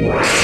Wow.